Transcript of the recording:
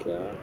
tiga